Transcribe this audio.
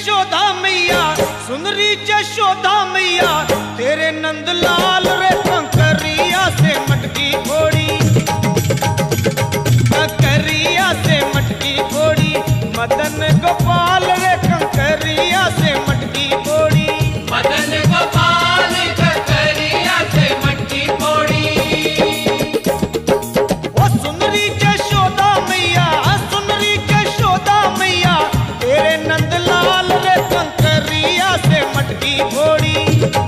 यशोदा मैया सुनरी रही मैया, तेरे नंद लाल रे कंकरिया से मटकी फोड़ी। कंकरिया से मटकी फोड़ी, मदन गोप की घोड़ी